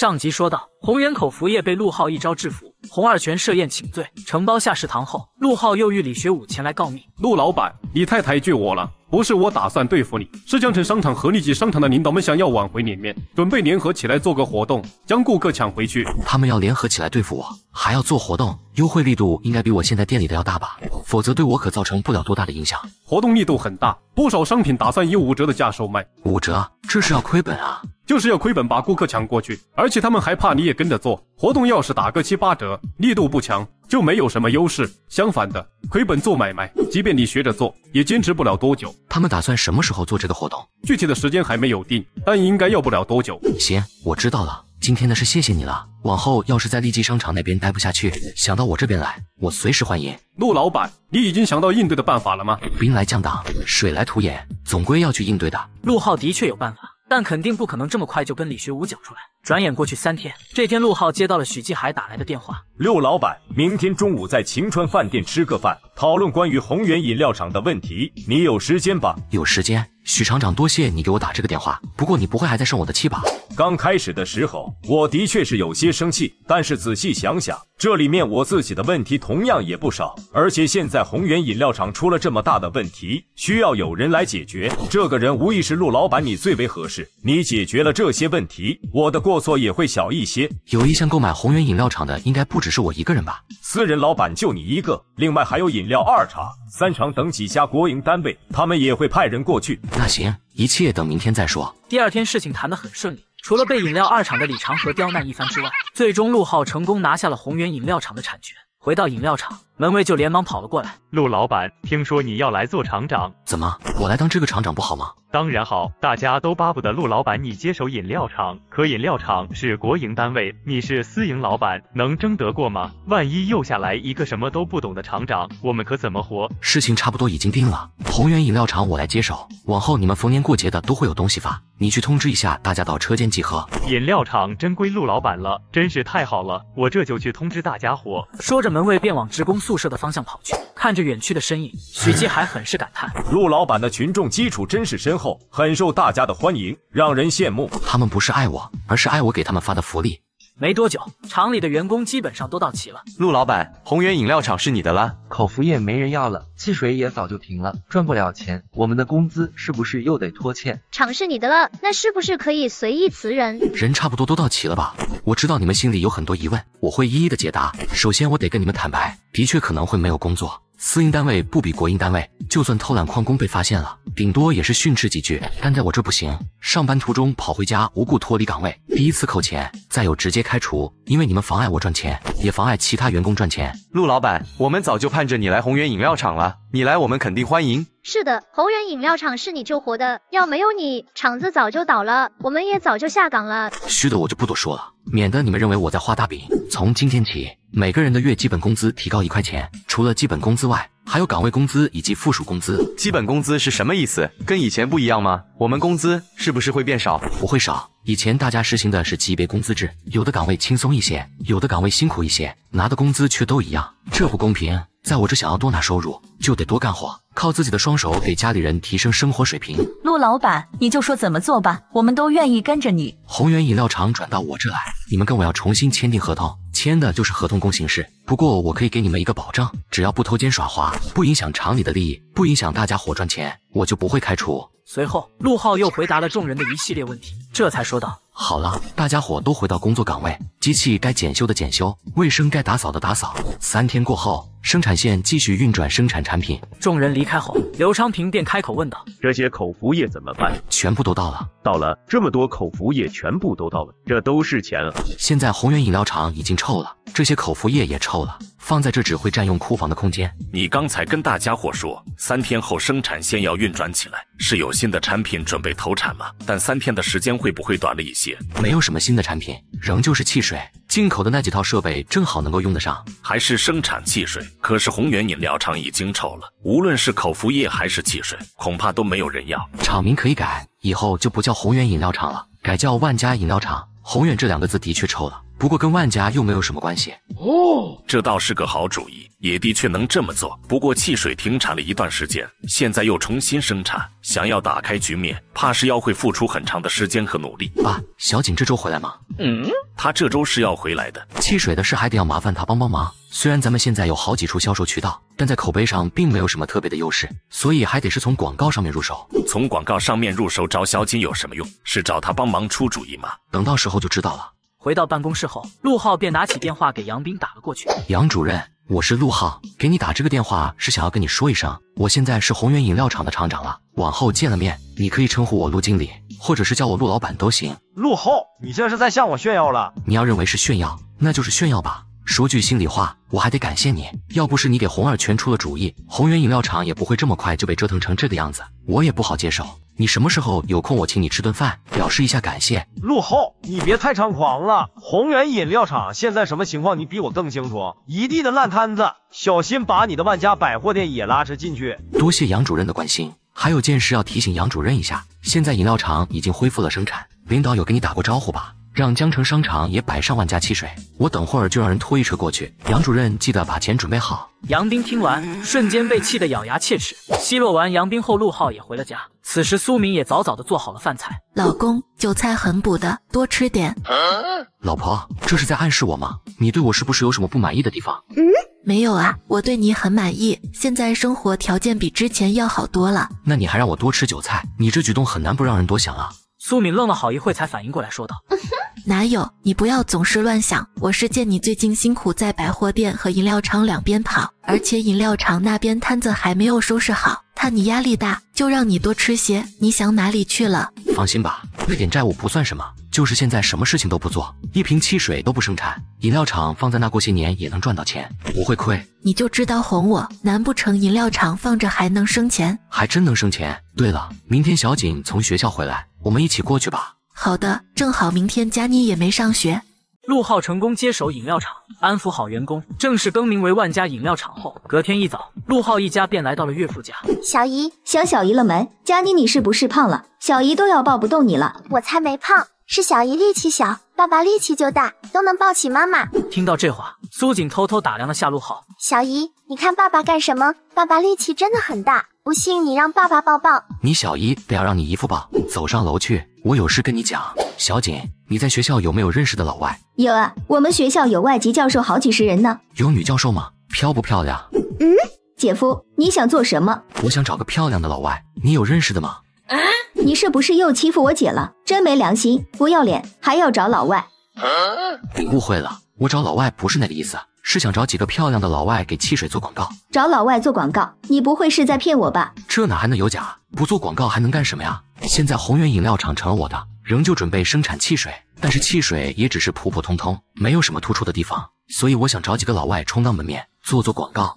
上集说到，红源口服液被陆浩一招制服，洪二全设宴请罪，承包下食堂后，陆浩又遇李学武前来告密。陆老板，你太抬举我了。不是我打算对付你，是江城商场和利记商场的领导们想要挽回脸面，准备联合起来做个活动，将顾客抢回去。他们要联合起来对付我，还要做活动，优惠力度应该比我现在店里的要大吧？否则对我可造成不了多大的影响。活动力度很大，不少商品打算以五折的价售卖。五折？这是要亏本啊！就是要亏本把顾客抢过去，而且他们还怕你也跟着做。活动要是打个七八折，力度不强，就没有什么优势。相反的，亏本做买卖，即便你学着做，也坚持不了多久。他们打算什么时候做这个活动？具体的时间还没有定，但应该要不了多久。行，我知道了。今天的事谢谢你了。往后要是在利基商场那边待不下去，想到我这边来，我随时欢迎。陆老板，你已经想到应对的办法了吗？兵来将挡，水来土掩，总归要去应对的。陆浩的确有办法。但肯定不可能这么快就跟李学武讲出来。转眼过去三天，这天陆浩接到了许继海打来的电话。陆老板，明天中午在晴川饭店吃个饭，讨论关于宏源饮料厂的问题。你有时间吧？有时间。许厂长，多谢你给我打这个电话。不过你不会还在生我的气吧？刚开始的时候，我的确是有些生气。但是仔细想想，这里面我自己的问题同样也不少。而且现在宏源饮料厂出了这么大的问题，需要有人来解决。这个人无疑是陆老板，你最为合适。你解决了这些问题，我的过错也会小一些。有意向购买宏源饮料厂的，应该不只是我一个人吧？私人老板就你一个，另外还有饮料二厂、三厂等几家国营单位，他们也会派人过去。那行，一切等明天再说。第二天事情谈得很顺利，除了被饮料二厂的李长河刁难一番之外，最终陆浩成功拿下了宏源饮料厂的产权。回到饮料厂，门卫就连忙跑了过来。陆老板，听说你要来做厂长，怎么我来当这个厂长不好吗？当然好，大家都巴不得陆老板你接手饮料厂。可饮料厂是国营单位，你是私营老板，能争得过吗？万一又下来一个什么都不懂的厂长，我们可怎么活？事情差不多已经定了，宏源饮料厂我来接手，往后你们逢年过节的都会有东西发，你去通知一下大家到车间集合。饮料厂真归陆老板了，真是太好了，我这就去通知大家伙。说着，门卫便往职工宿舍的方向跑去。看着远去的身影，许继海很是感叹：陆老板的群众基础真是深厚，很受大家的欢迎，让人羡慕。他们不是爱我，而是爱我给他们发的福利。没多久，厂里的员工基本上都到齐了。陆老板，宏源饮料厂是你的了。口服液没人要了，汽水也早就停了，赚不了钱，我们的工资是不是又得拖欠？厂是你的了，那是不是可以随意辞人？人差不多都到齐了吧？我知道你们心里有很多疑问，我会一一的解答。首先，我得跟你们坦白，的确可能会没有工作。私营单位不比国营单位，就算偷懒旷工被发现了，顶多也是训斥几句。但在我这不行，上班途中跑回家无故脱离岗位，第一次扣钱，再有直接开除，因为你们妨碍我赚钱，也妨碍其他员工赚钱。陆老板，我们早就盼着你来宏源饮料厂了，你来我们肯定欢迎。是的，宏源饮料厂是你救活的，要没有你，厂子早就倒了，我们也早就下岗了。虚的我就不多说了，免得你们认为我在画大饼。从今天起。每个人的月基本工资提高一块钱，除了基本工资外，还有岗位工资以及附属工资。基本工资是什么意思？跟以前不一样吗？我们工资是不是会变少？不会少。以前大家实行的是级别工资制，有的岗位轻松一些，有的岗位辛苦一些，拿的工资却都一样，这不公平。在我这想要多拿收入，就得多干活，靠自己的双手给家里人提升生活水平。陆老板，你就说怎么做吧，我们都愿意跟着你。宏源饮料厂转到我这来，你们跟我要重新签订合同，签的就是合同工形式。不过我可以给你们一个保证，只要不偷奸耍滑，不影响厂里的利益，不影响大家伙赚钱，我就不会开除。随后，陆浩又回答了众人的一系列问题，这才说道。好了，大家伙都回到工作岗位，机器该检修的检修，卫生该打扫的打扫。三天过后，生产线继续运转生产产品。众人离开后，刘昌平便开口问道：“这些口服液怎么办？全部都到了，到了这么多口服液，全部都到了，这都是钱啊！现在宏源饮料厂已经臭了，这些口服液也臭了，放在这只会占用库房的空间。你刚才跟大家伙说，三天后生产线要运转起来，是有新的产品准备投产吗？但三天的时间会不会短了一些？”没有什么新的产品，仍旧是汽水。进口的那几套设备正好能够用得上，还是生产汽水。可是宏源饮料厂已经臭了，无论是口服液还是汽水，恐怕都没有人要。厂名可以改，以后就不叫宏源饮料厂了，改叫万家饮料厂。宏远这两个字的确臭了，不过跟万家又没有什么关系。哦，这倒是个好主意，也的确能这么做。不过汽水停产了一段时间，现在又重新生产，想要打开局面，怕是要会付出很长的时间和努力。爸，小景这周回来吗？嗯。他这周是要回来的。汽水的事还得要麻烦他帮帮忙。虽然咱们现在有好几处销售渠道，但在口碑上并没有什么特别的优势，所以还得是从广告上面入手。从广告上面入手找小景有什么用？是找他帮忙出主意吗？等到时候就知道了。回到办公室后，陆浩便拿起电话给杨斌打了过去。杨主任，我是陆浩，给你打这个电话是想要跟你说一声，我现在是宏源饮料厂的厂长了，往后见了面，你可以称呼我陆经理，或者是叫我陆老板都行。陆浩，你这是在向我炫耀了？你要认为是炫耀，那就是炫耀吧。说句心里话，我还得感谢你，要不是你给红二全出了主意，宏源饮料厂也不会这么快就被折腾成这个样子，我也不好接受。你什么时候有空，我请你吃顿饭，表示一下感谢。陆浩，你别太猖狂了，宏源饮料厂现在什么情况，你比我更清楚，一地的烂摊子，小心把你的万家百货店也拉扯进去。多谢杨主任的关心，还有件事要提醒杨主任一下，现在饮料厂已经恢复了生产，领导有跟你打过招呼吧？让江城商场也摆上万家汽水，我等会儿就让人拖一车过去。杨主任记得把钱准备好。杨斌听完，瞬间被气得咬牙切齿。奚落完杨斌后，陆浩也回了家。此时苏明也早早的做好了饭菜。老公，韭菜很补的，多吃点。老婆，这是在暗示我吗？你对我是不是有什么不满意的地方？嗯，没有啊，我对你很满意。现在生活条件比之前要好多了。那你还让我多吃韭菜，你这举动很难不让人多想啊。苏敏愣了好一会，才反应过来，说道：“ 哪有？你不要总是乱想。我是见你最近辛苦在百货店和饮料厂两边跑，而且饮料厂那边摊子还没有收拾好，看你压力大，就让你多吃些。你想哪里去了？放心吧，那点债务不算什么。就是现在什么事情都不做，一瓶汽水都不生产，饮料厂放在那过些年也能赚到钱，不会亏。你就知道哄我？难不成饮料厂放着还能生钱？还真能生钱。对了，明天小景从学校回来。”我们一起过去吧。好的，正好明天佳妮也没上学。陆浩成功接手饮料厂，安抚好员工，正式更名为万家饮料厂后，隔天一早，陆浩一家便来到了岳父家。小姨，想小姨了没？佳妮，你是不是胖了？小姨都要抱不动你了。我才没胖，是小姨力气小，爸爸力气就大，都能抱起妈妈。听到这话，苏锦偷偷打量了下陆浩。小姨，你看爸爸干什么？爸爸力气真的很大。不信你让爸爸抱抱，你小姨得要让你姨父抱。走上楼去，我有事跟你讲。小锦，你在学校有没有认识的老外？有啊，我们学校有外籍教授好几十人呢。有女教授吗？漂不漂亮？嗯，姐夫，你想做什么？我想找个漂亮的老外，你有认识的吗？啊，你是不是又欺负我姐了？真没良心，不要脸，还要找老外？你误会了，我找老外不是那个意思。是想找几个漂亮的老外给汽水做广告？找老外做广告？你不会是在骗我吧？这哪还能有假？不做广告还能干什么呀？现在宏源饮料厂成了我的，仍旧准备生产汽水，但是汽水也只是普普通通，没有什么突出的地方，所以我想找几个老外充当门面，做做广告。哦，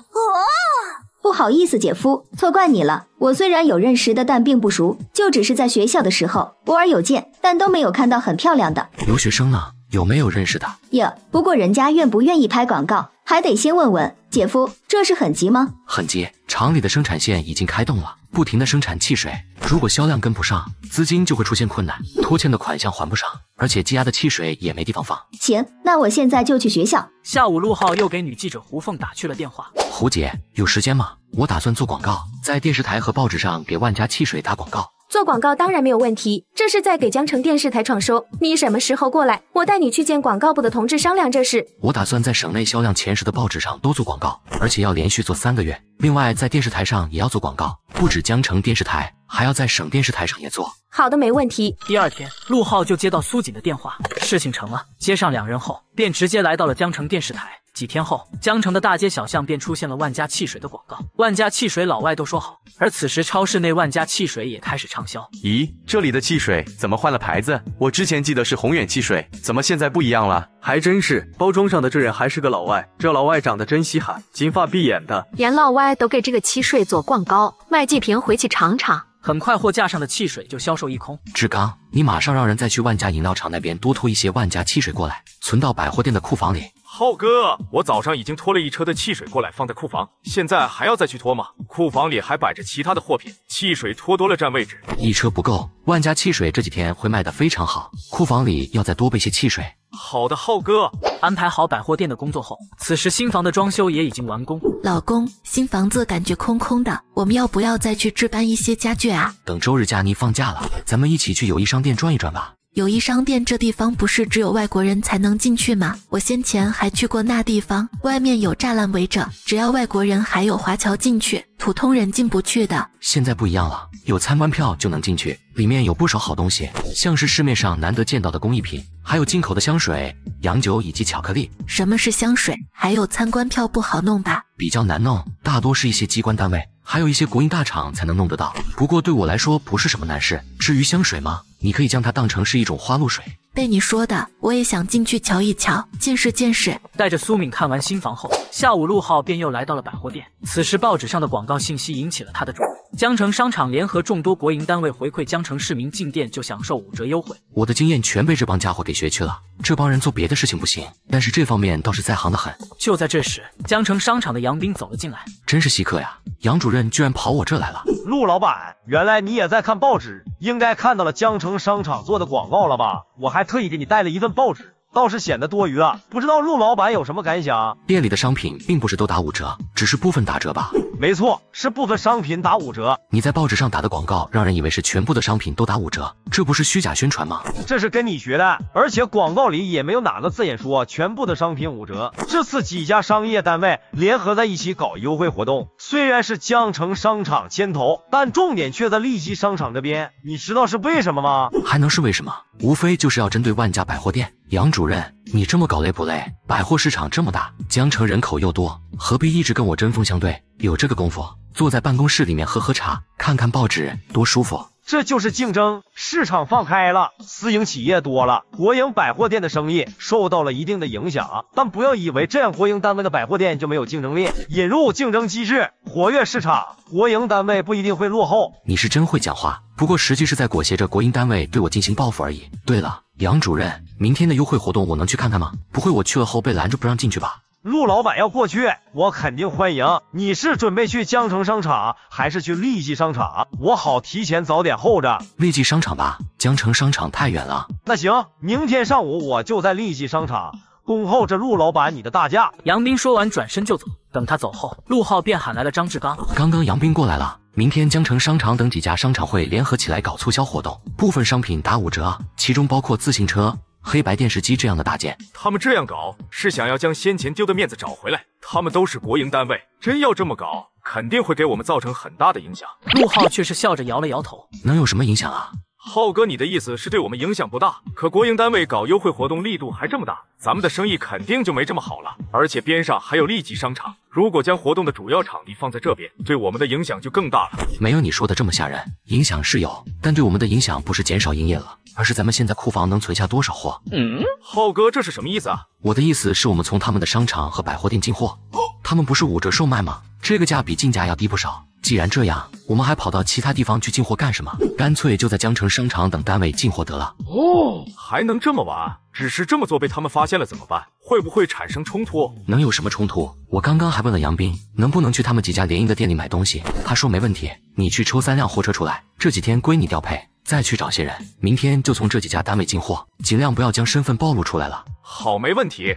不好意思，姐夫，错怪你了。我虽然有认识的，但并不熟，就只是在学校的时候偶尔有见，但都没有看到很漂亮的留学生呢。有没有认识的？有，不过人家愿不愿意拍广告，还得先问问姐夫。这是很急吗？很急，厂里的生产线已经开动了，不停的生产汽水。如果销量跟不上，资金就会出现困难，拖欠的款项还不上，而且积压的汽水也没地方放。行，那我现在就去学校。下午，陆浩又给女记者胡凤打去了电话。胡姐，有时间吗？我打算做广告，在电视台和报纸上给万家汽水打广告。做广告当然没有问题，这是在给江城电视台创收。你什么时候过来？我带你去见广告部的同志商量这事。我打算在省内销量前十的报纸上都做广告，而且要连续做三个月。另外，在电视台上也要做广告，不止江城电视台，还要在省电视台上也做。好的，没问题。第二天，陆浩就接到苏锦的电话，事情成了。接上两人后，便直接来到了江城电视台。几天后，江城的大街小巷便出现了万家汽水的广告。万家汽水老外都说好，而此时超市内万家汽水也开始畅销。咦，这里的汽水怎么换了牌子？我之前记得是宏远汽水，怎么现在不一样了？还真是，包装上的这人还是个老外。这老外长得真稀罕，金发碧眼的。连老外都给这个汽水做广告，买几瓶回去尝尝。很快，货架上的汽水就销售一空。志刚，你马上让人再去万家饮料厂那边多拖一些万家汽水过来，存到百货店的库房里。浩哥，我早上已经拖了一车的汽水过来，放在库房，现在还要再去拖吗？库房里还摆着其他的货品，汽水拖多了占位置，一车不够。万家汽水这几天会卖得非常好，库房里要再多备些汽水。好的，浩哥。安排好百货店的工作后，此时新房的装修也已经完工。老公，新房子感觉空空的，我们要不要再去置办一些家具啊？等周日佳妮放假了，咱们一起去友谊商店转一转吧。友谊商店这地方不是只有外国人才能进去吗？我先前还去过那地方，外面有栅栏围着，只要外国人还有华侨进去，普通人进不去的。现在不一样了，有参观票就能进去，里面有不少好东西，像是市面上难得见到的工艺品，还有进口的香水、洋酒以及巧克力。什么是香水？还有参观票不好弄吧？比较难弄，大多是一些机关单位，还有一些国营大厂才能弄得到。不过对我来说不是什么难事。至于香水吗？你可以将它当成是一种花露水。被你说的，我也想进去瞧一瞧，见识见识。带着苏敏看完新房后，下午陆浩便又来到了百货店。此时报纸上的广告信息引起了他的注意。江城商场联合众多国营单位回馈江城市民进店就享受五折优惠。我的经验全被这帮家伙给学去了。这帮人做别的事情不行，但是这方面倒是在行的很。就在这时，江城商场的杨斌走了进来，真是稀客呀！杨主任居然跑我这来了。陆老板，原来你也在看报纸，应该看到了江城商场做的广告了吧？我还特意给你带了一份报纸，倒是显得多余啊。不知道陆老板有什么感想？店里的商品并不是都打五折，只是部分打折吧？没错，是部分商品打五折。你在报纸上打的广告，让人以为是全部的商品都打五折，这不是虚假宣传吗？这是跟你学的，而且广告里也没有哪个字眼说全部的商品五折。这次几家商业单位联合在一起搞优惠活动，虽然是江城商场牵头，但重点却在利基商场这边。你知道是为什么吗？还能是为什么？无非就是要针对万家百货店。杨主任，你这么搞累不累？百货市场这么大，江城人口又多，何必一直跟我针锋相对？有这个功夫，坐在办公室里面喝喝茶，看看报纸，多舒服。这就是竞争，市场放开了，私营企业多了，国营百货店的生意受到了一定的影响。但不要以为这样国营单位的百货店就没有竞争力，引入竞争机制，活跃市场，国营单位不一定会落后。你是真会讲话，不过实际是在裹挟着国营单位对我进行报复而已。对了，杨主任，明天的优惠活动我能去看看吗？不会我去了后被拦着不让进去吧？陆老板要过去，我肯定欢迎。你是准备去江城商场，还是去利济商场？我好提前早点候着。利济商场吧，江城商场太远了。那行，明天上午我就在利济商场恭候着陆老板你的大驾。杨斌说完，转身就走。等他走后，陆浩便喊来了张志刚。刚刚杨斌过来了，明天江城商场等几家商场会联合起来搞促销活动，部分商品打五折，其中包括自行车。黑白电视机这样的大件，他们这样搞是想要将先前丢的面子找回来。他们都是国营单位，真要这么搞，肯定会给我们造成很大的影响。陆浩却是笑着摇了摇头，能有什么影响啊？浩哥，你的意思是对我们影响不大？可国营单位搞优惠活动力度还这么大，咱们的生意肯定就没这么好了。而且边上还有利基商场，如果将活动的主要场地放在这边，对我们的影响就更大了。没有你说的这么吓人，影响是有，但对我们的影响不是减少营业额，而是咱们现在库房能存下多少货。嗯，浩哥，这是什么意思啊？我的意思是我们从他们的商场和百货店进货，他们不是五折售卖吗？这个价比进价要低不少。既然这样，我们还跑到其他地方去进货干什么？干脆就在江城商场等单位进货得了。哦，还能这么玩？只是这么做被他们发现了怎么办？会不会产生冲突？能有什么冲突？我刚刚还问了杨斌，能不能去他们几家联营的店里买东西，他说没问题。你去抽三辆货车出来，这几天归你调配。再去找些人，明天就从这几家单位进货，尽量不要将身份暴露出来了。好，没问题。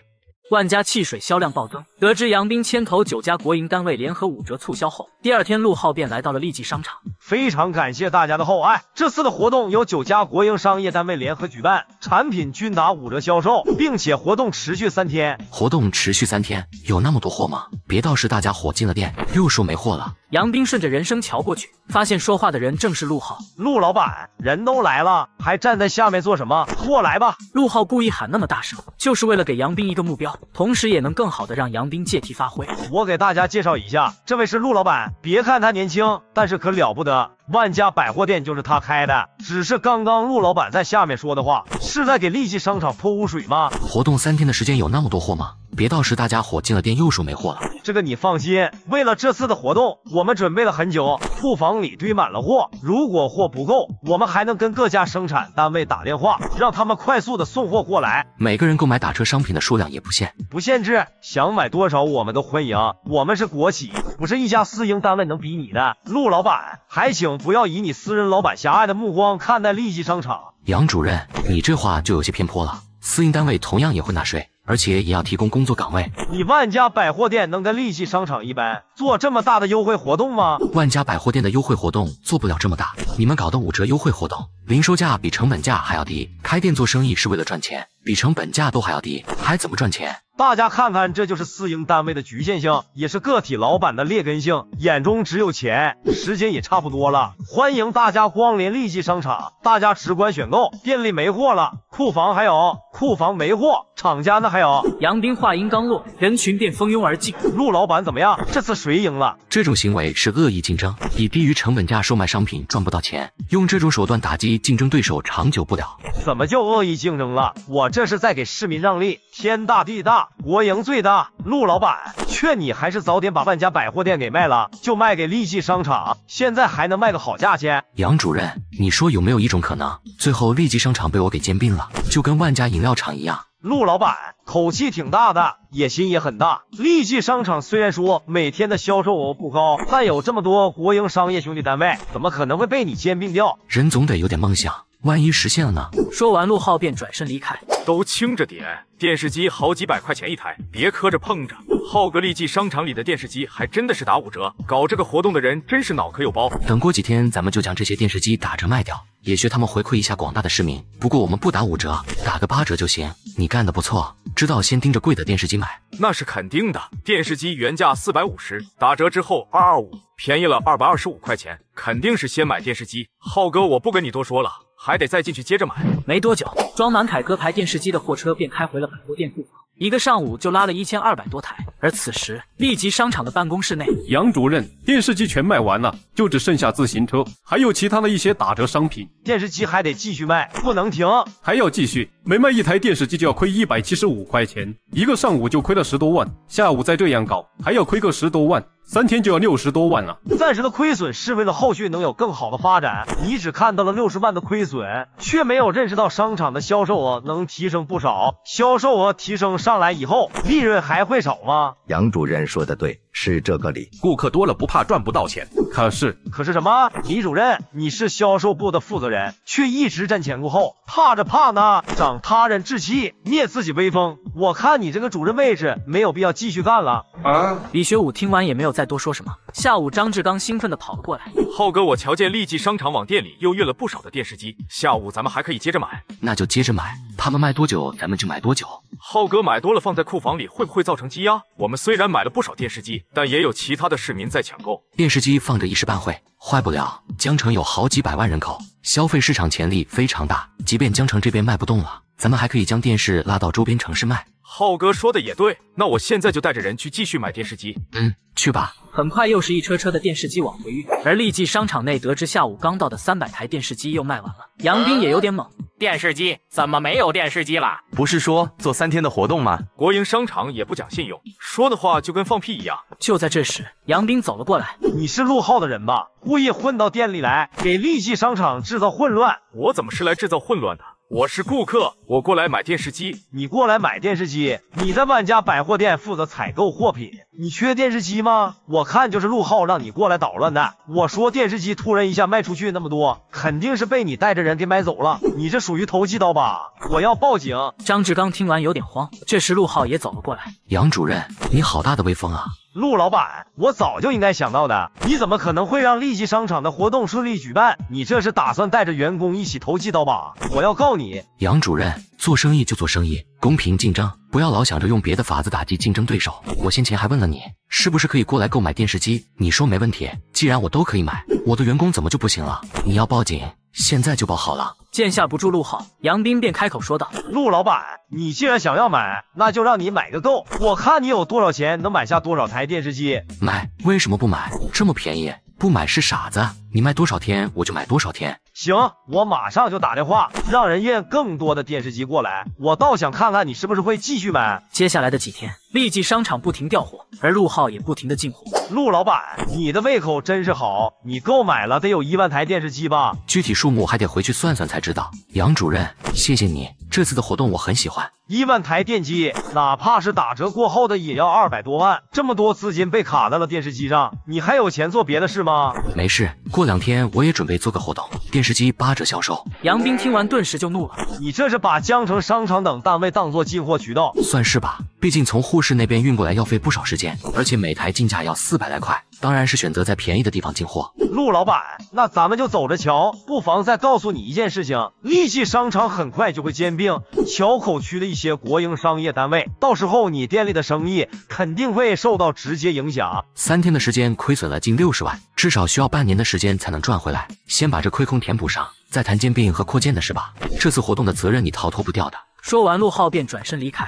万家汽水销量暴增。得知杨斌牵头九家国营单位联合五折促销后，第二天陆浩便来到了利记商场。非常感谢大家的厚爱，这次的活动由九家国营商业单位联合举办，产品均打五折销售，并且活动持续三天。活动持续三天，有那么多货吗？别到时大家伙进了店，又说没货了。杨斌顺着人声瞧过去，发现说话的人正是陆浩。陆老板，人都来了，还站在下面做什么？过来吧！陆浩故意喊那么大声，就是为了给杨斌一个目标，同时也能更好的让杨斌借题发挥。我给大家介绍一下，这位是陆老板。别看他年轻，但是可了不得。万家百货店就是他开的。只是刚刚陆老板在下面说的话，是在给利记商场泼污水吗？活动三天的时间有那么多货吗？别到时大家伙进了店又说没货了。这个你放心，为了这次的活动，我们准备了很久，库房里堆满了货。如果货不够，我们还能跟各家生产单位打电话，让他们快速的送货过来。每个人购买打车商品的数量也不限，不限制，想买多少我们都欢迎。我们是国企，不是一家私营单位能比拟的。陆老板，还请不要以你私人老板狭隘的目光看待利记商场。杨主任，你这话就有些偏颇了。私营单位同样也会纳税，而且也要提供工作岗位。你万家百货店能跟利济商场一般做这么大的优惠活动吗？万家百货店的优惠活动做不了这么大，你们搞的五折优惠活动，零售价比成本价还要低。开店做生意是为了赚钱，比成本价都还要低，还怎么赚钱？大家看看，这就是私营单位的局限性，也是个体老板的劣根性，眼中只有钱。时间也差不多了，欢迎大家光临利济商场，大家直观选购，店里没货了，库房还有，库房没货，厂家呢还有。杨斌话音刚落，人群便蜂拥而进。陆老板怎么样？这次谁赢了？这种行为是恶意竞争，以低于成本价售卖商品赚不到钱，用这种手段打击竞争对手长久不了。怎么就恶意竞争了？我这是在给市民让利，天大地大。国营最大，陆老板劝你还是早点把万家百货店给卖了，就卖给利济商场，现在还能卖个好价钱。杨主任，你说有没有一种可能，最后利济商场被我给兼并了，就跟万家饮料厂一样？陆老板口气挺大的，野心也很大。利济商场虽然说每天的销售额不高，但有这么多国营商业兄弟单位，怎么可能会被你兼并掉？人总得有点梦想，万一实现了呢？说完，陆浩便转身离开。都轻着点，电视机好几百块钱一台，别磕着碰着。浩哥立即商场里的电视机还真的是打五折，搞这个活动的人真是脑壳有包。等过几天，咱们就将这些电视机打折卖掉，也学他们回馈一下广大的市民。不过我们不打五折，打个八折就行。你干的不错，知道先盯着贵的电视机买。那是肯定的，电视机原价四百五十，打折之后二二五，便宜了二百二十五块钱，肯定是先买电视机。浩哥，我不跟你多说了。还得再进去接着买。没多久，装满凯歌牌电视机的货车便开回了百货店库房。一个上午就拉了一千二百多台。而此时，立即商场的办公室内，杨主任，电视机全卖完了，就只剩下自行车，还有其他的一些打折商品。电视机还得继续卖，不能停，还要继续。每卖一台电视机就要亏一百七十五块钱，一个上午就亏了十多万，下午再这样搞，还要亏个十多万。三天就要六十多万了，暂时的亏损是为了后续能有更好的发展。你只看到了六十万的亏损，却没有认识到商场的销售额能提升不少。销售额提升上来以后，利润还会少吗？杨主任说的对，是这个理。顾客多了不怕赚不到钱，可是可是什么？李主任，你是销售部的负责人，却一直瞻前顾后，怕着怕呢，长他人志气，灭自己威风。我看你这个主任位置没有必要继续干了。啊！李学武听完也没有。再多说什么？下午，张志刚兴奋地跑了过来。浩哥，我瞧见利济商场网店里又运了不少的电视机，下午咱们还可以接着买。那就接着买，他们卖多久，咱们就买多久。浩哥，买多了放在库房里会不会造成积压？我们虽然买了不少电视机，但也有其他的市民在抢购。电视机放着一时半会坏不了。江城有好几百万人口，消费市场潜力非常大。即便江城这边卖不动了，咱们还可以将电视拉到周边城市卖。浩哥说的也对，那我现在就带着人去继续买电视机。嗯，去吧。很快又是一车车的电视机往回运，而立即商场内得知下午刚到的三百台电视机又卖完了，杨斌也有点懵。电视机怎么没有电视机了？不是说做三天的活动吗？国营商场也不讲信用，说的话就跟放屁一样。就在这时，杨斌走了过来。你是陆浩的人吧？故意混到店里来，给立即商场制造混乱。我怎么是来制造混乱的？我是顾客，我过来买电视机。你过来买电视机？你在万家百货店负责采购货品，你缺电视机吗？我看就是陆浩让你过来捣乱的。我说电视机突然一下卖出去那么多，肯定是被你带着人给买走了。你这属于投机倒把，我要报警。张志刚听完有点慌，这时陆浩也走了过来。杨主任，你好大的威风啊！陆老板，我早就应该想到的，你怎么可能会让利济商场的活动顺利举办？你这是打算带着员工一起投机倒把？我要告你！杨主任，做生意就做生意，公平竞争，不要老想着用别的法子打击竞争对手。我先前还问了你，是不是可以过来购买电视机？你说没问题。既然我都可以买，我的员工怎么就不行了？你要报警，现在就包好了。见下不住陆浩，杨斌便开口说道：“陆老板，你既然想要买，那就让你买个够。我看你有多少钱，能买下多少台电视机。买？为什么不买？这么便宜，不买是傻子。你卖多少天，我就买多少天。行，我马上就打电话，让人运更多的电视机过来。我倒想看看你是不是会继续买。”接下来的几天，立即商场不停调货，而陆浩也不停的进货。陆老板，你的胃口真是好，你购买了得有一万台电视机吧？具体数目还得回去算算才知道。杨主任，谢谢你，这次的活动我很喜欢。一万台电机，哪怕是打折过后的也要二百多万，这么多资金被卡在了电视机上，你还有钱做别的事吗？没事，过两天我也准备做个活动，电视机八折销售。杨斌听完顿时就怒了，你这是把江城商场等单位当做进货渠道？算是吧，毕竟从沪市那边运过来要费不少时间，而且每台进价要四百来块，当然是选择在便宜的地方进货。陆老板，那咱们就走着瞧。不妨再告诉你一件事情，利济商场很快就会兼并桥口区的一些国营商业单位，到时候你店里的生意肯定会受到直接影响。三天的时间亏损了近六十万，至少需要半年的时间才能赚回来。先把这亏空填补上，再谈兼并和扩建的事吧。这次活动的责任你逃脱不掉的。说完，陆浩便转身离开。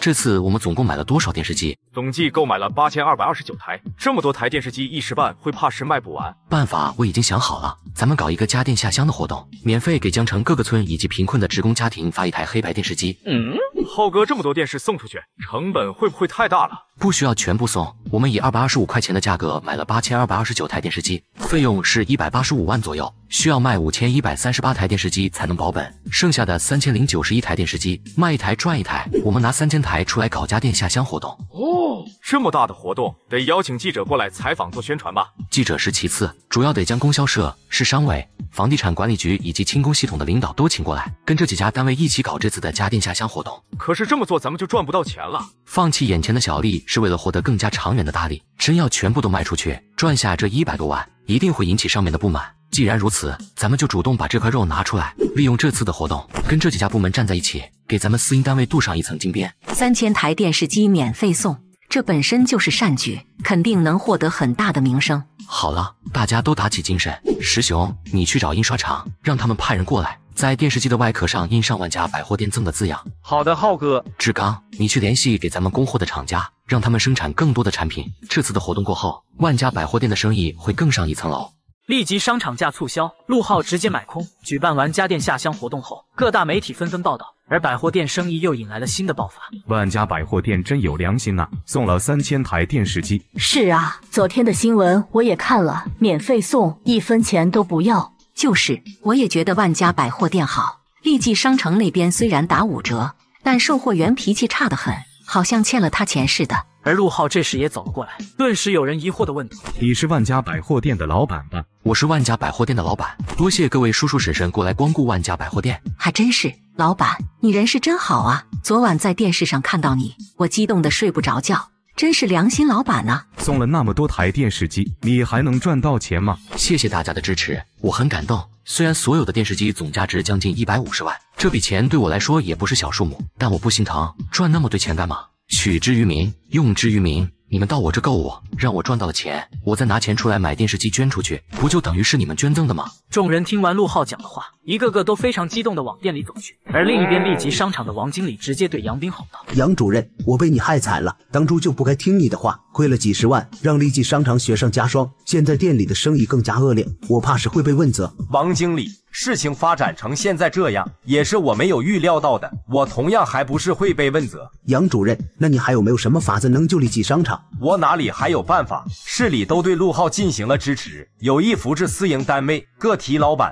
这次我们总共买了多少电视机？总计购买了八千二百二十九台。这么多台电视机一时半会怕是卖不完。办法我已经想好了，咱们搞一个家电下乡的活动，免费给江城各个村以及贫困的职工家庭发一台黑白电视机。嗯，浩哥，这么多电视送出去，成本会不会太大了？不需要全部送，我们以二百二十五块钱的价格买了八千二百二十九台电视机，费用是一百八十五万左右，需要卖五千一百三十八台电视机才能保本，剩下的三千零九十一台电视机卖一台赚一台，我们拿三千台出来搞家电下乡活动。哦，这么大的活动，得邀请记者过来采访做宣传吧？记者是其次，主要得将供销社、市商委、房地产管理局以及轻工系统的领导都请过来，跟这几家单位一起搞这次的家电下乡活动。可是这么做咱们就赚不到钱了。放弃眼前的小利。是为了获得更加长远的大利，真要全部都卖出去，赚下这一百多万，一定会引起上面的不满。既然如此，咱们就主动把这块肉拿出来，利用这次的活动，跟这几家部门站在一起，给咱们私营单位镀上一层金边。三千台电视机免费送，这本身就是善举，肯定能获得很大的名声。好了，大家都打起精神。石雄，你去找印刷厂，让他们派人过来。在电视机的外壳上印上万家百货店赠的字样。好的，浩哥。志刚，你去联系给咱们供货的厂家，让他们生产更多的产品。这次的活动过后，万家百货店的生意会更上一层楼。立即商场价促销，陆浩直接买空。举办完家电下乡活动后，各大媒体纷纷报道，而百货店生意又引来了新的爆发。万家百货店真有良心呐，送了三千台电视机。是啊，昨天的新闻我也看了，免费送，一分钱都不要。就是，我也觉得万家百货店好。利济商城那边虽然打五折，但售货员脾气差得很，好像欠了他钱似的。而陆浩这时也走了过来，顿时有人疑惑的问道：“你是万家百货店的老板吧？”“我是万家百货店的老板，多谢各位叔叔婶婶过来光顾万家百货店。”“还真是，老板，你人是真好啊！昨晚在电视上看到你，我激动的睡不着觉。”真是良心老板呐！送了那么多台电视机，你还能赚到钱吗？谢谢大家的支持，我很感动。虽然所有的电视机总价值将近一百五十万，这笔钱对我来说也不是小数目，但我不心疼。赚那么多钱干嘛？取之于民，用之于民。你们到我这购物，让我赚到了钱，我再拿钱出来买电视机捐出去，不就等于是你们捐赠的吗？众人听完陆浩讲的话，一个个都非常激动的往店里走去。而另一边，立即商场的王经理直接对杨斌吼道：“杨主任，我被你害惨了，当初就不该听你的话，亏了几十万，让立即商场雪上加霜，现在店里的生意更加恶劣，我怕是会被问责。”王经理。事情发展成现在这样，也是我没有预料到的。我同样还不是会被问责。杨主任，那你还有没有什么法子能救利济商场？我哪里还有办法？市里都对陆浩进行了支持，有意扶持私营单位、个体老板。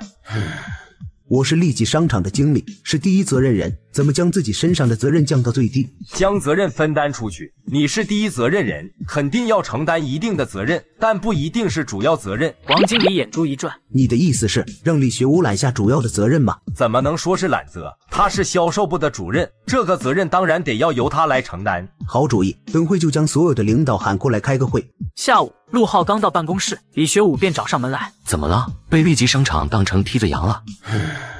我是利济商场的经理，是第一责任人，怎么将自己身上的责任降到最低？将责任分担出去。你是第一责任人，肯定要承担一定的责任，但不一定是主要责任。王经理眼珠一转，你的意思是让李学武揽下主要的责任吗？怎么能说是揽责？他是销售部的主任，这个责任当然得要由他来承担。好主意，等会就将所有的领导喊过来开个会。下午，陆浩刚到办公室，李学武便找上门来。怎么了？被立即商场当成替罪羊了？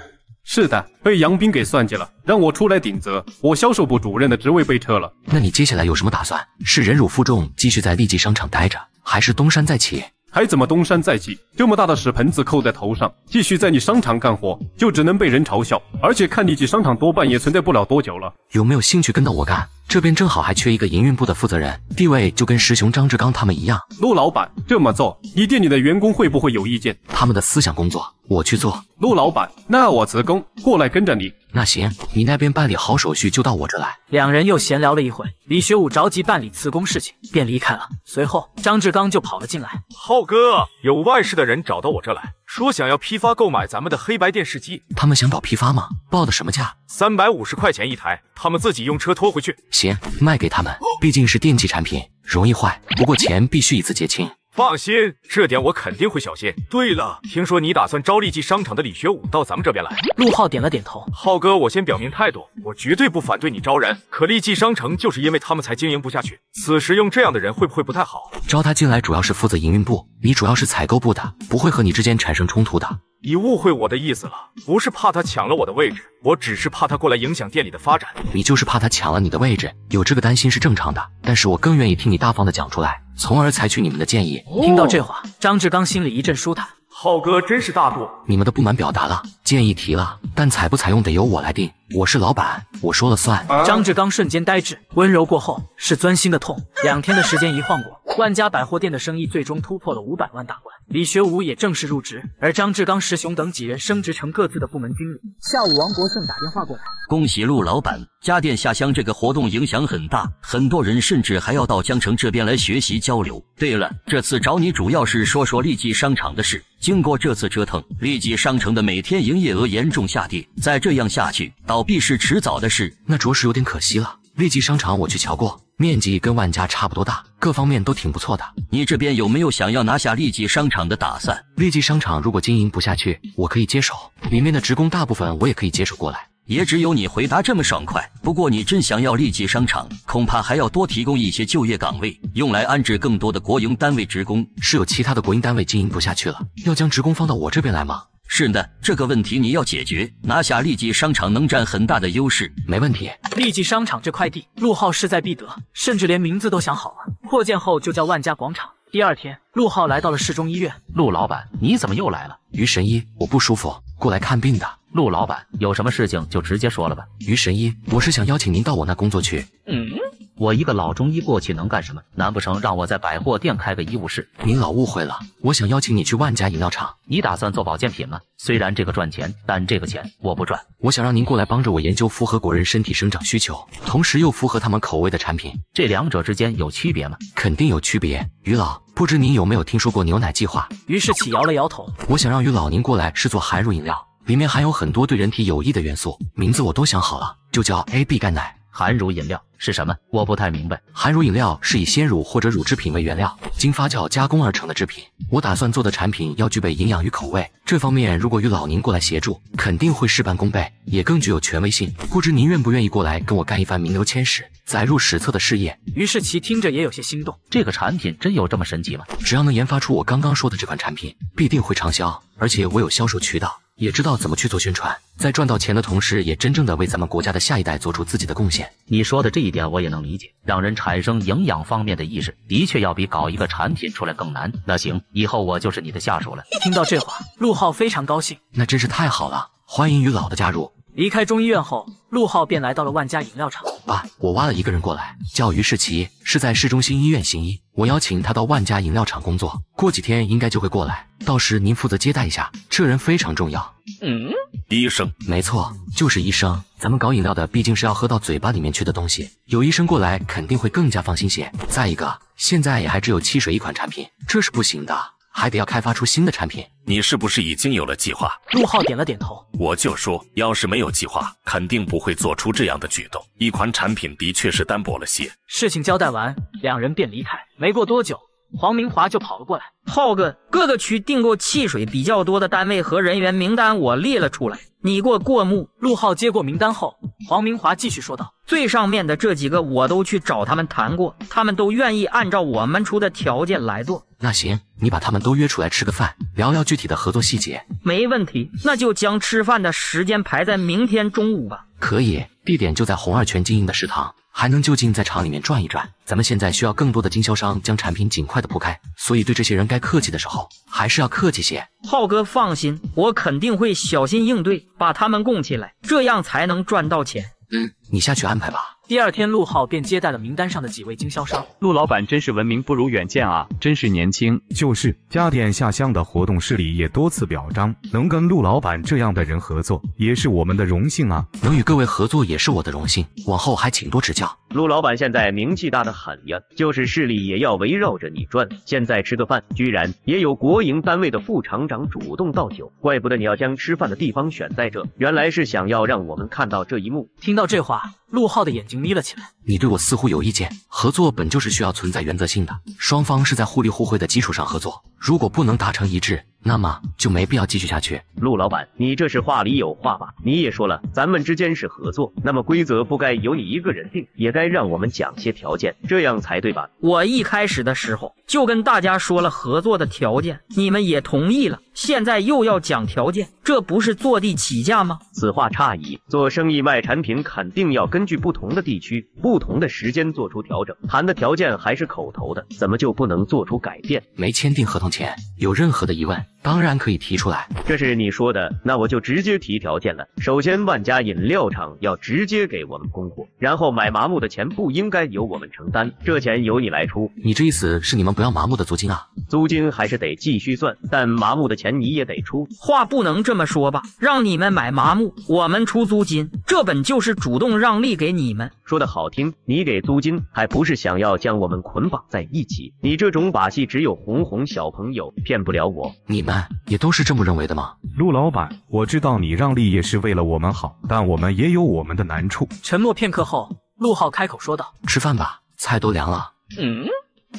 是的，被杨斌给算计了，让我出来顶责。我销售部主任的职位被撤了。那你接下来有什么打算？是忍辱负重，继续在利济商场待着，还是东山再起？还怎么东山再起？这么大的屎盆子扣在头上，继续在你商场干活，就只能被人嘲笑。而且看利济商场多半也存在不了多久了。有没有兴趣跟到我干？这边正好还缺一个营运部的负责人，地位就跟石雄、张志刚他们一样。陆老板这么做，你店里的员工会不会有意见？他们的思想工作我去做。陆老板，那我辞工过来跟着你。那行，你那边办理好手续就到我这来。两人又闲聊了一会，李学武着急办理辞工事情，便离开了。随后，张志刚就跑了进来。浩哥，有外事的人找到我这来，说想要批发购买咱们的黑白电视机。他们想找批发吗？报的什么价？三百五十块钱一台，他们自己用车拖回去。行，卖给他们，毕竟是电器产品，容易坏。不过钱必须一次结清。放心，这点我肯定会小心。对了，听说你打算招利济商场的李学武到咱们这边来？陆浩点了点头。浩哥，我先表明态度，我绝对不反对你招人。可利济商城就是因为他们才经营不下去，此时用这样的人会不会不太好？招他进来主要是负责营运部，你主要是采购部的，不会和你之间产生冲突的。你误会我的意思了，不是怕他抢了我的位置，我只是怕他过来影响店里的发展。你就是怕他抢了你的位置，有这个担心是正常的。但是我更愿意听你大方的讲出来，从而采取你们的建议。听到这话，张志刚心里一阵舒坦。浩哥真是大度，你们的不满表达了，建议提了，但采不采用得由我来定。我是老板，我说了算。张志刚瞬间呆滞，温柔过后是钻心的痛。两天的时间一晃过，万家百货店的生意最终突破了五百万大关。李学武也正式入职，而张志刚、石雄等几人升职成各自的部门经理。下午，王国胜打电话过来，恭喜陆老板，家电下乡这个活动影响很大，很多人甚至还要到江城这边来学习交流。对了，这次找你主要是说说利济商场的事。经过这次折腾，利济商城的每天营业额严重下跌，再这样下去，倒闭是迟早的事。那着实有点可惜了。利济商场我去瞧过，面积跟万家差不多大，各方面都挺不错的。你这边有没有想要拿下利济商场的打算？利济商场如果经营不下去，我可以接手，里面的职工大部分我也可以接手过来。也只有你回答这么爽快。不过你真想要立即商场，恐怕还要多提供一些就业岗位，用来安置更多的国营单位职工。是有其他的国营单位经营不下去了，要将职工放到我这边来吗？是的，这个问题你要解决，拿下利济商场能占很大的优势。没问题。利济商场这块地，陆浩势在必得，甚至连名字都想好了，扩建后就叫万家广场。第二天，陆浩来到了市中医院。陆老板，你怎么又来了？于神医，我不舒服，过来看病的。陆老板，有什么事情就直接说了吧。于神医，我是想邀请您到我那工作去。嗯，我一个老中医过去能干什么？难不成让我在百货店开个医务室？您老误会了，我想邀请你去万家饮料厂。你打算做保健品吗？虽然这个赚钱，但这个钱我不赚。我想让您过来帮着我研究符合国人身体生长需求，同时又符合他们口味的产品。这两者之间有区别吗？肯定有区别。于老，不知您有没有听说过牛奶计划？于是启摇了摇头。我想让于老您过来是做含乳饮料。里面含有很多对人体有益的元素，名字我都想好了，就叫 A B 钙奶。含乳饮料是什么？我不太明白。含乳饮料是以鲜乳或者乳制品为原料，经发酵加工而成的制品。我打算做的产品要具备营养与口味，这方面如果与老您过来协助，肯定会事半功倍，也更具有权威性。不知您愿不愿意过来跟我干一番名留千史、载入史册的事业？于是其听着也有些心动。这个产品真有这么神奇吗？只要能研发出我刚刚说的这款产品，必定会畅销，而且我有销售渠道。也知道怎么去做宣传，在赚到钱的同时，也真正的为咱们国家的下一代做出自己的贡献。你说的这一点我也能理解，让人产生营养方面的意识，的确要比搞一个产品出来更难。那行，以后我就是你的下属了。听到这话，陆浩非常高兴，那真是太好了，欢迎于老的加入。离开中医院后，陆浩便来到了万家饮料厂。爸，我挖了一个人过来，叫于世奇，是在市中心医院行医。我邀请他到万家饮料厂工作，过几天应该就会过来。到时您负责接待一下，这人非常重要。嗯，医生，没错，就是医生。咱们搞饮料的毕竟是要喝到嘴巴里面去的东西，有医生过来肯定会更加放心些。再一个，现在也还只有汽水一款产品，这是不行的。还得要开发出新的产品，你是不是已经有了计划？陆浩点了点头。我就说，要是没有计划，肯定不会做出这样的举动。一款产品的确是单薄了些。事情交代完，两人便离开。没过多久，黄明华就跑了过来。浩哥，各个区订购汽水比较多的单位和人员名单我列了出来，你给我过目。陆浩接过名单后，黄明华继续说道：“最上面的这几个我都去找他们谈过，他们都愿意按照我们出的条件来做。”那行，你把他们都约出来吃个饭，聊聊具体的合作细节。没问题，那就将吃饭的时间排在明天中午吧。可以，地点就在红二全经营的食堂，还能就近在厂里面转一转。咱们现在需要更多的经销商将产品尽快的铺开，所以对这些人该客气的时候还是要客气些。浩哥放心，我肯定会小心应对，把他们供起来，这样才能赚到钱。嗯，你下去安排吧。第二天，陆浩便接待了名单上的几位经销商。陆老板真是闻名不如远见啊，真是年轻。就是家电下乡的活动室里也多次表彰，能跟陆老板这样的人合作，也是我们的荣幸啊。能与各位合作也是我的荣幸，往后还请多指教。陆老板现在名气大得很呀，就是势力也要围绕着你转。现在吃个饭，居然也有国营单位的副厂长主动倒酒，怪不得你要将吃饭的地方选在这，原来是想要让我们看到这一幕。听到这话，陆浩的眼睛眯了起来。你对我似乎有意见，合作本就是需要存在原则性的，双方是在互利互惠的基础上合作，如果不能达成一致，那么就没必要继续下去。陆老板，你这是话里有话吧？你也说了，咱们之间是合作，那么规则不该由你一个人定，也该让我们讲些条件，这样才对吧？我一开始的时候就跟大家说了合作的条件，你们也同意了，现在又要讲条件，这不是坐地起价吗？此话差矣。做生意卖产品，肯定要根据不同的地区、不同的时间做出调整。谈的条件还是口头的，怎么就不能做出改变？没签订合同前，有任何的疑问，当然可以提出来。这是你说的，那我就直接提条件了。首先，万家饮料厂要直接给我们供货，然后买麻木的钱不应该由我们承担，这钱由你来出。你这意思是你们不要麻木的租金啊？租金还是得继续算，但麻木的钱你也得出。话不能这么说吧？让你们买麻木，我们出租金，这本就是主动让利给你们。说的好听，你给租金，还不是想要将我们捆绑在一起？你这种把戏只有哄哄小朋友，骗不了我。你们也都是这么认为的吗？陆老板，我知道你让利也是为了我们好，但我们也有我们的难处。沉默片刻后，陆浩开口说道：“吃饭吧，菜都凉了。”嗯。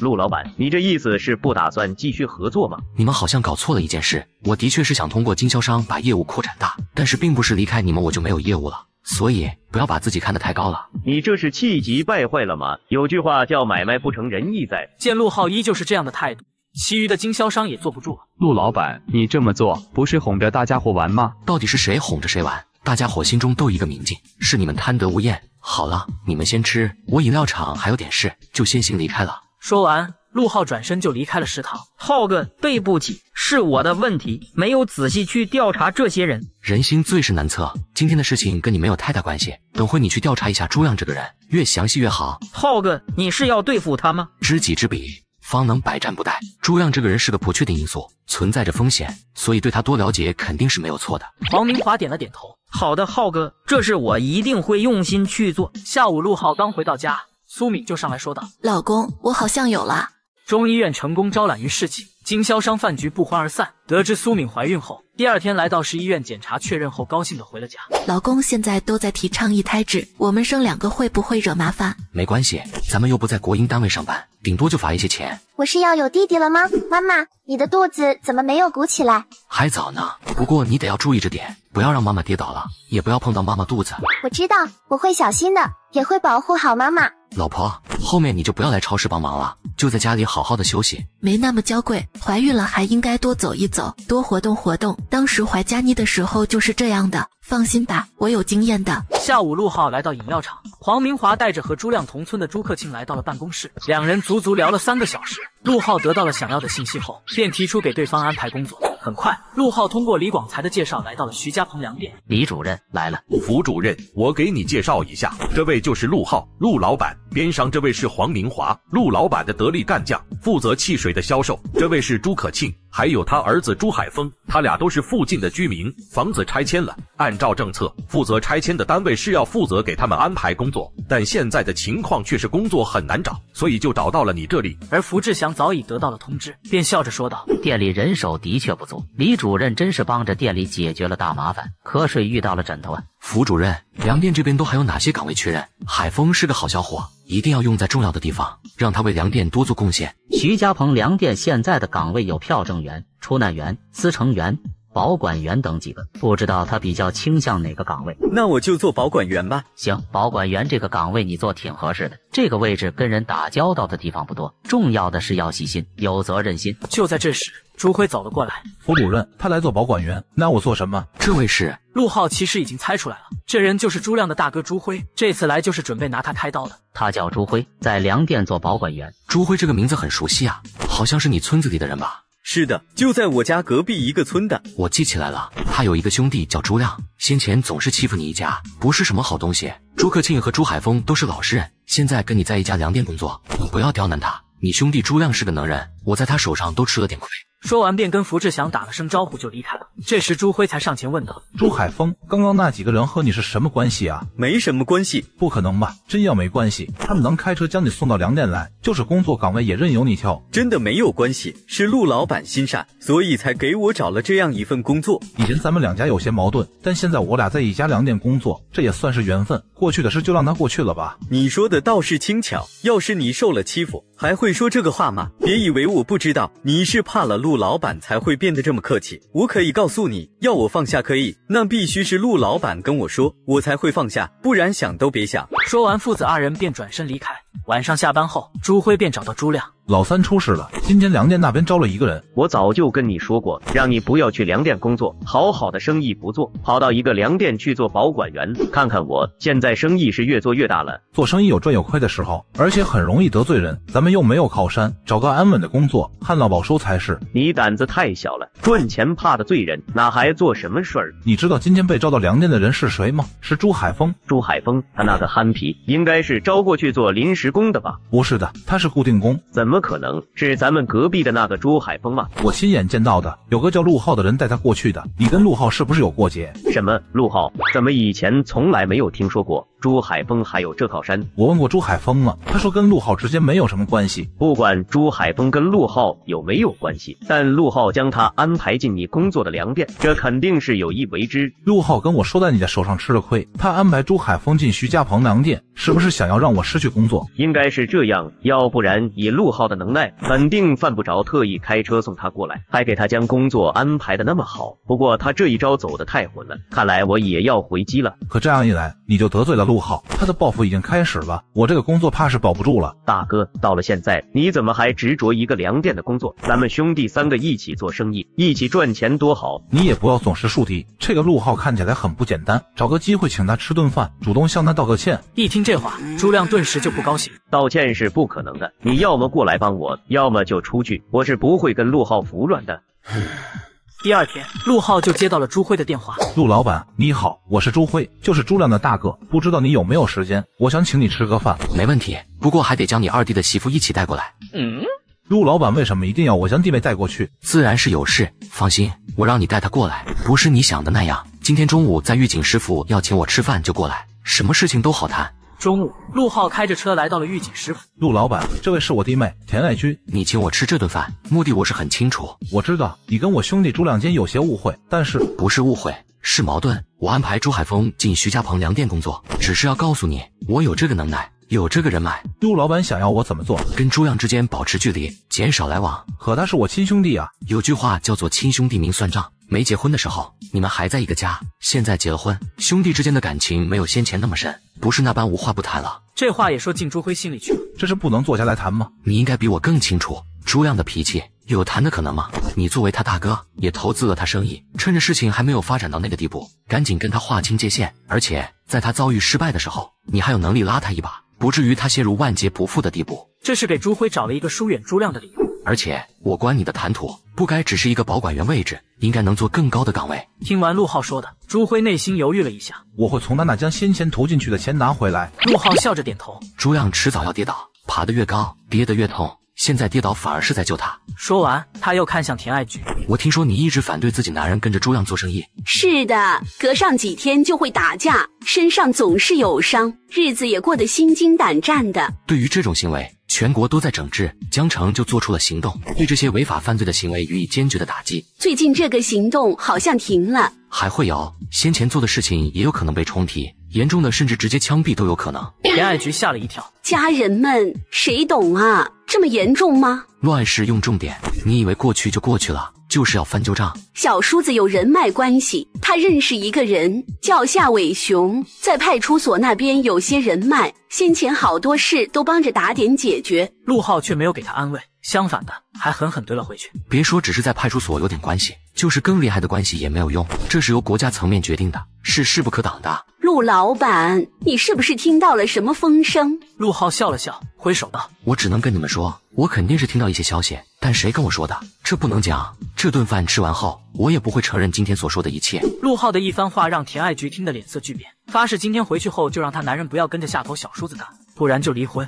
陆老板，你这意思是不打算继续合作吗？你们好像搞错了一件事，我的确是想通过经销商把业务扩展大，但是并不是离开你们我就没有业务了，所以不要把自己看得太高了。你这是气急败坏了吗？有句话叫买卖不成仁义在。见陆浩依旧是这样的态度，其余的经销商也坐不住了。陆老板，你这么做不是哄着大家伙玩吗？到底是谁哄着谁玩？大家伙心中都一个明镜，是你们贪得无厌。好了，你们先吃，我饮料厂还有点事，就先行离开了。说完。陆浩转身就离开了食堂。浩哥，对不起，是我的问题，没有仔细去调查这些人。人心最是难测，今天的事情跟你没有太大关系。等会你去调查一下朱亮这个人，越详细越好。浩哥，你是要对付他吗？知己知彼，方能百战不殆。朱亮这个人是个不确定因素，存在着风险，所以对他多了解肯定是没有错的。黄明华点了点头。好的，浩哥，这事我一定会用心去做。下午，陆浩刚回到家，苏敏就上来说道：“老公，我好像有了。”中医院成功招揽于市井，经销商饭局不欢而散。得知苏敏怀孕后，第二天来到市医院检查确认后，高兴的回了家。老公现在都在提倡一胎制，我们生两个会不会惹麻烦？没关系，咱们又不在国营单位上班，顶多就罚一些钱。我是要有弟弟了吗？妈妈，你的肚子怎么没有鼓起来？还早呢，不过你得要注意着点，不要让妈妈跌倒了，也不要碰到妈妈肚子。我知道，我会小心的，也会保护好妈妈。老婆，后面你就不要来超市帮忙了，就在家里好好的休息。没那么娇贵，怀孕了还应该多走一走，多活动活动。当时怀佳妮的时候就是这样的，放心吧，我有经验的。下午，陆浩来到饮料厂，黄明华带着和朱亮同村的朱克庆来到了办公室，两人足足聊了三个小时。陆浩得到了想要的信息后，便提出给对方安排工作。很快，陆浩通过李广才的介绍，来到了徐家棚粮店。李主任来了，副主任，我给你介绍一下，这位就是陆浩，陆老板。边上这位是黄明华，陆老板的得力干将，负责汽水的销售。这位是朱可庆，还有他儿子朱海峰，他俩都是附近的居民。房子拆迁了，按照政策，负责拆迁的单位是要负责给他们安排工作。但现在的情况却是工作很难找，所以就找到了你这里。而福志祥早已得到了通知，便笑着说道：“店里人手的确不足，李主任真是帮着店里解决了大麻烦。瞌睡遇到了枕头啊。”福主任，粮店这边都还有哪些岗位缺人？海峰是个好小伙，一定要用在重要的地方，让他为粮店多做贡献。徐家棚粮店现在的岗位有票证员、出纳员、司成员。保管员等几个，不知道他比较倾向哪个岗位。那我就做保管员吧。行，保管员这个岗位你做挺合适的。这个位置跟人打交道的地方不多，重要的是要细心，有责任心。就在这时，朱辉走了过来。副主任，他来做保管员，那我做什么？这位是陆浩，其实已经猜出来了，这人就是朱亮的大哥朱辉。这次来就是准备拿他开刀的。他叫朱辉，在粮店做保管员。朱辉这个名字很熟悉啊，好像是你村子里的人吧？是的，就在我家隔壁一个村的。我记起来了，他有一个兄弟叫朱亮，先前总是欺负你一家，不是什么好东西。朱克庆和朱海峰都是老实人，现在跟你在一家粮店工作，你不要刁难他。你兄弟朱亮是个能人，我在他手上都吃了点亏。说完，便跟福志祥打了声招呼就离开了。这时，朱辉才上前问道：“朱海峰，刚刚那几个人和你是什么关系啊？没什么关系，不可能吧？真要没关系，他们能开车将你送到粮店来，就是工作岗位也任由你挑。真的没有关系，是陆老板心善，所以才给我找了这样一份工作。以前咱们两家有些矛盾，但现在我俩在一家粮店工作，这也算是缘分。过去的事就让它过去了吧。你说的倒是轻巧，要是你受了欺负，还会说这个话吗？别以为我不知道，你是怕了陆陆老板才会。变得这么客气，我可以告诉你，要我放下可以，那必须是陆老板跟我说，我才会放下，不然想都别想。说完，父子二人便转身离开。晚上下班后，朱辉便找到朱亮。老三出事了，今天粮店那边招了一个人。我早就跟你说过，让你不要去粮店工作，好好的生意不做，跑到一个粮店去做保管员。看看我现在生意是越做越大了。做生意有赚有亏的时候，而且很容易得罪人。咱们又没有靠山，找个安稳的工作，旱涝保收才是。你胆子太小了，赚钱怕的罪人，哪还做什么事儿？你知道今天被招到粮店的人是谁吗？是朱海峰。朱海峰，他那个憨皮，应该是招过去做临时工的吧？不是的，他是固定工。怎么可能是？咱们隔壁的那个朱海峰吗？我亲眼见到的，有个叫陆浩的人带他过去的。你跟陆浩是不是有过节？什么陆浩？怎么以前从来没有听说过？朱海峰还有这靠山？我问过朱海峰了，他说跟陆浩之间没有什么关系。不管朱海峰跟陆浩有没有关系，但陆浩将他安排进你工作的粮店，这肯定是有意为之。陆浩跟我说在你的手上吃了亏，他安排朱海峰进徐家棚粮店，是不是想要让我失去工作？应该是这样，要不然以陆浩的能耐，肯定犯不着特意开车送他过来，还给他将工作安排的那么好。不过他这一招走的太混了，看来我也要回击了。可这样一来，你就得罪了陆浩，他的报复已经开始了。我这个工作怕是保不住了。大哥，到了现在，你怎么还执着一个粮店的工作？咱们兄弟三个一起做生意，一起赚钱多好。你也不要总是树敌。这个陆浩看起来很不简单，找个机会请他吃顿饭，主动向他道个歉。一听这话，朱亮顿时就不高兴。道歉是不可能的，你要么过来帮我，要么就出去。我是不会跟陆浩服软的。第二天，陆浩就接到了朱辉的电话。陆老板，你好，我是朱辉，就是朱亮的大哥，不知道你有没有时间？我想请你吃个饭。没问题，不过还得将你二弟的媳妇一起带过来。嗯，陆老板为什么一定要我将弟妹带过去？自然是有事，放心，我让你带她过来，不是你想的那样。今天中午在狱警师傅要请我吃饭就过来，什么事情都好谈。中午，陆浩开着车来到了狱警师傅。陆老板，这位是我弟妹田爱君，你请我吃这顿饭，目的我是很清楚。我知道你跟我兄弟朱亮间有些误会，但是不是误会，是矛盾。我安排朱海峰进徐家棚粮店工作，只是要告诉你，我有这个能耐，有这个人脉。陆老板想要我怎么做？跟朱亮之间保持距离，减少来往。可他是我亲兄弟啊！有句话叫做“亲兄弟明算账”。没结婚的时候，你们还在一个家；现在结了婚，兄弟之间的感情没有先前那么深，不是那般无话不谈了。这话也说进朱辉心里去了。这是不能坐下来谈吗？你应该比我更清楚朱亮的脾气，有谈的可能吗？你作为他大哥，也投资了他生意，趁着事情还没有发展到那个地步，赶紧跟他划清界限。而且在他遭遇失败的时候，你还有能力拉他一把，不至于他陷入万劫不复的地步。这是给朱辉找了一个疏远朱亮的理由。而且我观你的谈吐，不该只是一个保管员位置，应该能做更高的岗位。听完陆浩说的，朱辉内心犹豫了一下。我会从他那将先前投进去的钱拿回来。陆浩笑着点头。朱亮迟早要跌倒，爬得越高，跌得越痛。现在跌倒反而是在救他。说完，他又看向田爱菊。我听说你一直反对自己男人跟着朱亮做生意。是的，隔上几天就会打架，身上总是有伤，日子也过得心惊胆战的。对于这种行为，全国都在整治，江城就做出了行动，对这些违法犯罪的行为予以坚决的打击。最近这个行动好像停了，还会有先前做的事情也有可能被重提，严重的甚至直接枪毙都有可能。田爱局吓了一跳，家人们谁懂啊？这么严重吗？乱世用重点，你以为过去就过去了？就是要翻旧账。小叔子有人脉关系，他认识一个人叫夏伟雄，在派出所那边有些人脉，先前好多事都帮着打点解决。陆浩却没有给他安慰，相反的还狠狠怼了回去。别说只是在派出所有点关系，就是更厉害的关系也没有用，这是由国家层面决定的，是势不可挡的。陆老板，你是不是听到了什么风声？陆浩笑了笑。挥手道：“我只能跟你们说，我肯定是听到一些消息，但谁跟我说的，这不能讲。这顿饭吃完后，我也不会承认今天所说的一切。”陆浩的一番话让田爱菊听得脸色巨变，发誓今天回去后就让她男人不要跟着下头小叔子干，不然就离婚。